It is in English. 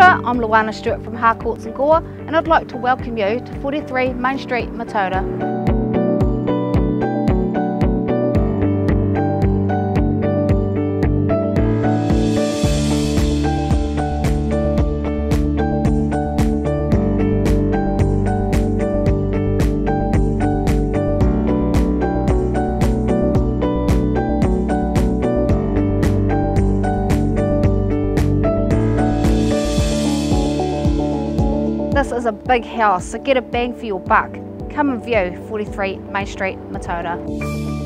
I'm Luana Stewart from Harcourts and Gore and I'd like to welcome you to 43 Main Street, Mataura. This is a big house, so get a bang for your buck. Come and view 43 Main Street, Mataura.